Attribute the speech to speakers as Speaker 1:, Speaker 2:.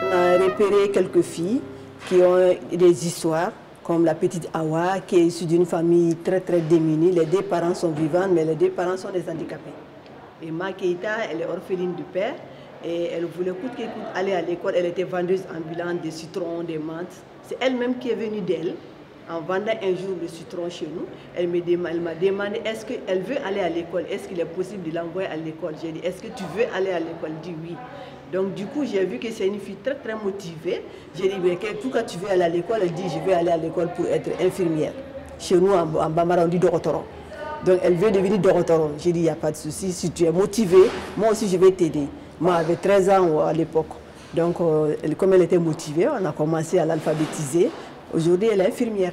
Speaker 1: On a repéré quelques filles qui ont des histoires, comme la petite Awa, qui est issue d'une famille très très démunie. Les deux parents sont vivants, mais les deux parents sont des handicapés. Et Ma Keita, elle est orpheline du père. Et elle voulait coûte que coûte aller à l'école. Elle était vendeuse ambulante des citrons, des menthes. C'est elle-même qui est venue d'elle en vendant un jour le citron chez nous. Elle m'a demandé est-ce qu'elle veut aller à l'école? Est-ce qu'il est possible de l'envoyer à l'école? J'ai dit est-ce que tu veux aller à l'école? Elle dit oui. Donc du coup, j'ai vu que c'est une fille très très motivée. J'ai dit, mais pourquoi tu veux aller à l'école? Elle dit, je veux aller à l'école pour être infirmière. Chez nous, en, Bamara, on dit Dorotoro. Donc elle veut devenir Dorotoro. J'ai dit, il n'y a pas de souci. Si tu es motivée, moi aussi je vais t'aider. Moi, j'avais 13 ans à l'époque. Donc, euh, comme elle était motivée, on a commencé à l'alphabétiser. Aujourd'hui, elle est infirmière.